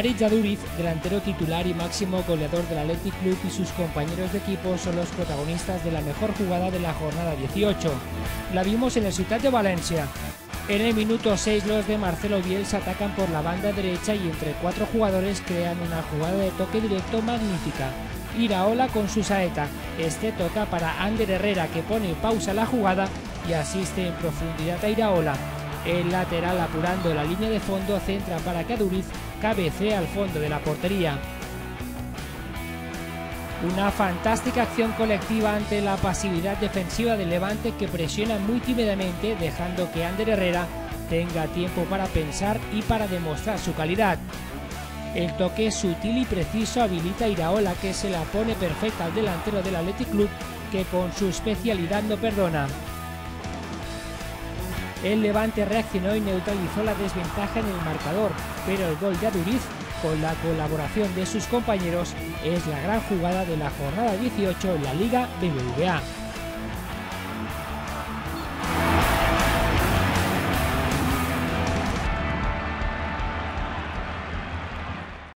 Aritz Aduriz, delantero titular y máximo goleador del Athletic Club y sus compañeros de equipo son los protagonistas de la mejor jugada de la jornada 18. La vimos en el Ciudad de Valencia. En el minuto 6 los de Marcelo Bielsa atacan por la banda derecha y entre cuatro jugadores crean una jugada de toque directo magnífica. Iraola con su saeta. Este toca para Ander Herrera que pone pausa la jugada y asiste en profundidad a Iraola. El lateral apurando la línea de fondo centra para que Aduriz cabecee al fondo de la portería. Una fantástica acción colectiva ante la pasividad defensiva del Levante que presiona muy tímidamente dejando que Ander Herrera tenga tiempo para pensar y para demostrar su calidad. El toque sutil y preciso habilita a Iraola que se la pone perfecta al delantero del Athletic Club que con su especialidad no perdona. El Levante reaccionó y neutralizó la desventaja en el marcador, pero el gol de Aduriz, con la colaboración de sus compañeros, es la gran jugada de la jornada 18 en la Liga BBVA.